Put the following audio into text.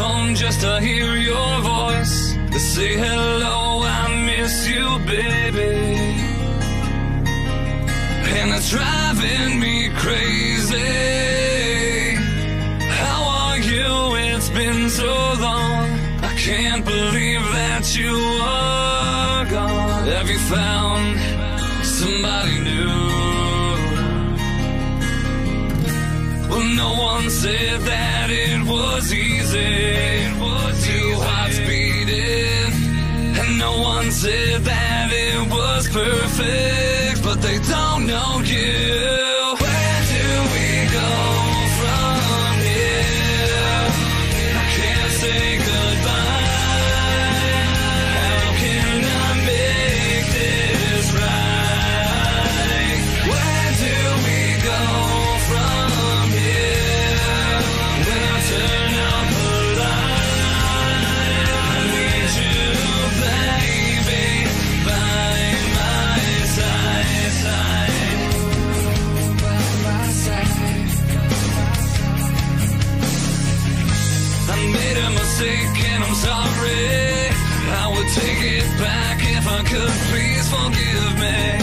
phone just to hear your voice. Say hello, I miss you, baby. And it's driving me crazy. How are you? It's been so long. I can't believe that you are gone. Have you found somebody new? No one said that it was easy. Two hearts beating, and no one said that it was perfect. But they don't know you. I made a mistake and I'm sorry. I would take it back if I could. Please forgive me.